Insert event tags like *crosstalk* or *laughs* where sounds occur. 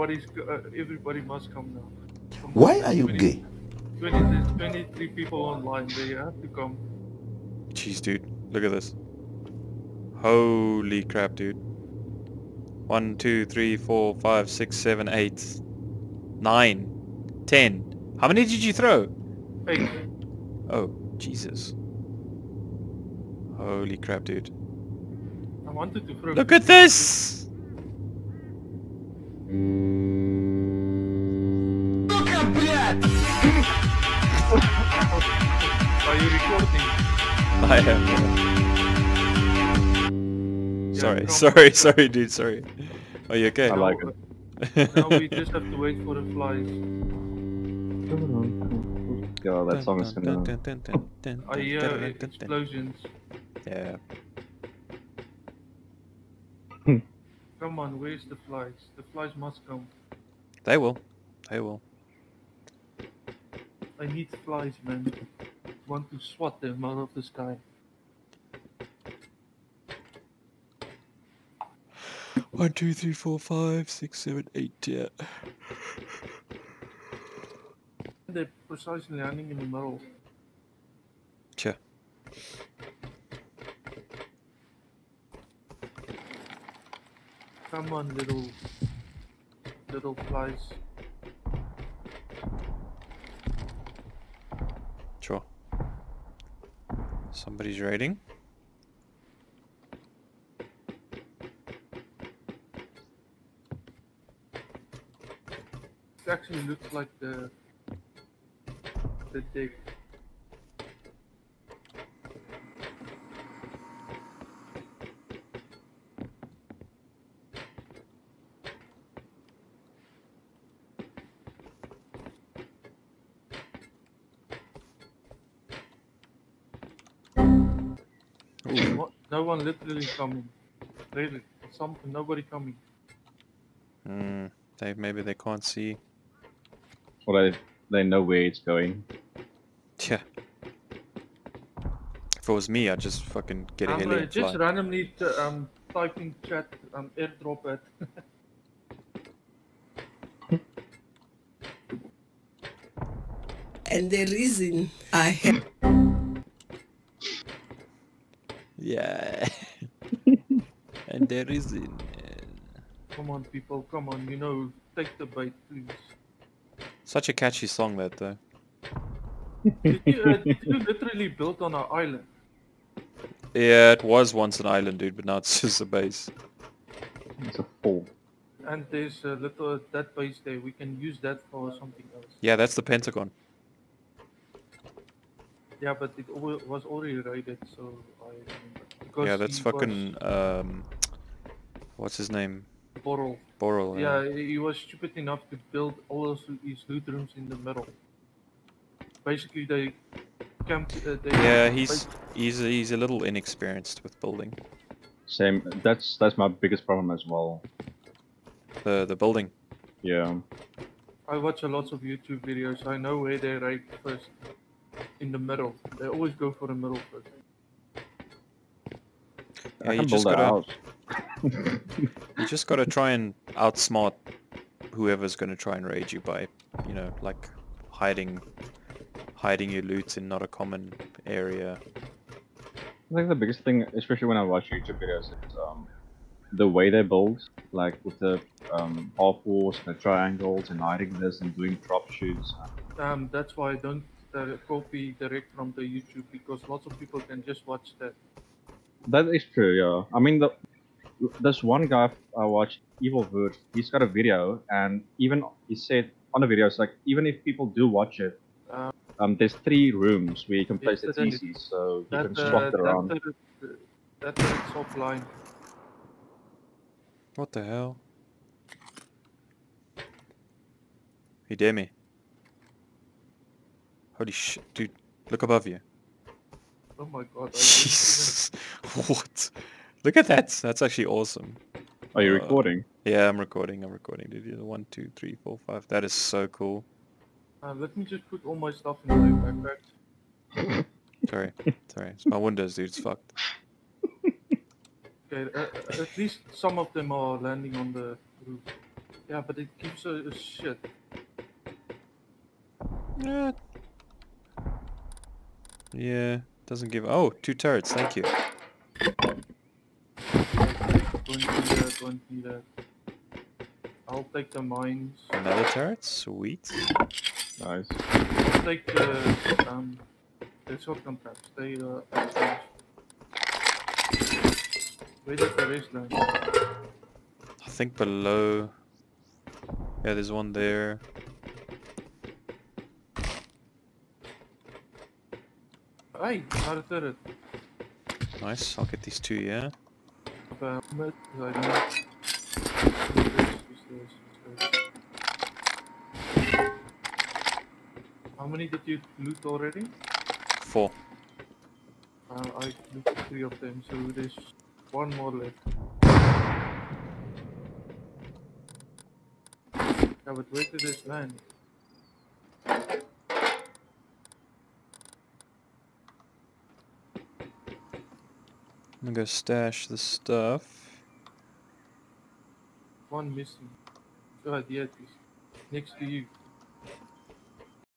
Everybody's, go- uh, everybody must come now. Come Why are you 20 gay? 20, 23 people online. They have to come. Jeez, dude. Look at this. Holy crap, dude. One, two, three, four, five, six, seven, eight, nine, ten. How many did you throw? Hey, Oh, Jesus. Holy crap, dude. I wanted to throw. Look at this! Are you recording? *laughs* I am. Yeah, Sorry, sorry, sorry, dude, sorry. Are you okay? I like it. uh, now we just have to wait for the flies. God, that song is gonna. I hear dun, dun, dun. explosions. Yeah. *laughs* Come on, where's the flies? The flies must come. They will. They will. I need flies, man. Want to swat them out of the sky. One, two, three, four, five, six, seven, eight, yeah. They're precisely landing in the middle. Sure. Come on, little, little flies. Sure. Somebody's raiding. It actually looks like the, the dig. What? No one literally coming. Really? Some nobody coming. Hmm. They maybe they can't see. Well, they they know where it's going. Yeah. If it was me, I'd just fucking get a Um, heli uh, and just fly. randomly t- um, type in chat um, airdrop it. *laughs* And the reason I have Yeah. *laughs* and there is in. come on, people, come on, you know, take the bait, please. Such a catchy song that though. Did you, uh, did you literally built on an island? Yeah, it was once an island, dude, but now it's *laughs* just a base. It's a four. And there's a little that base there. We can use that for something else. Yeah, that's the Pentagon. Yeah, but it was already raided, so I remember. Because yeah, that's he was fucking um, what's his name? Boral. Boral. Yeah, he was stupid enough to build all those his loot rooms in the middle. Basically, they camped. Uh, they Yeah, he's he's a, he's a little inexperienced with building. Same. That's that's my biggest problem as well. The the building. Yeah. I watch a lot of YouTube videos. I know where they raid first. In the middle. They always go for the middle first. Yeah, you just gotta out. *laughs* you just gotta try and outsmart whoever's gonna try and raid you by, you know, like hiding hiding your loot in not a common area. I think the biggest thing, especially when I watch YouTube videos, is um, the way they build, like with the um, half walls, and the triangles, and hiding this and doing drop chutes. Um, that's why I don't uh, copy direct from the YouTube because lots of people can just watch that. That is true, yeah. I mean, the, there's one guy I watched, Evil Verge. He's got a video, and even he said on the video, it's like even if people do watch it, Uh, um, there's three rooms where you can place the Yesterday- TCs, so you That, can uh, swap it that, around. that, that, that's offline. What the hell? You dare me? Holy shit, dude! Look above you. Oh my god. Jesus, *laughs* what? Look at that. That's actually awesome. Are you uh, recording? Yeah, I'm recording. I'm recording, dude. Yeah, One, two, three, four, five. That is so cool. even, uh, let me just put all my stuff in my backpack. *laughs* Sorry, sorry. It's my windows, dude. It's fucked. Okay, uh, uh, at least some of them are landing on the roof. Yeah, but it gives a, a shit. Yeah. Yeah, doesn't give. Oh, two turrets. Thank you. Don't need that, don't need that. I'll take the mines. Another turret. Sweet. Nice. I'll take the um the shotgun traps. They uh excellent. Where did the rest land? I think below. Yeah, there's one there. Hey, turret. Nice. I'll get these two. Yeah. How many did you loot already? Four. Uh, I looted three of them, so there's one more left. Yeah, but where did this land? I'm gonna go stash the stuff. One missing. Oh, yeah. Next to you.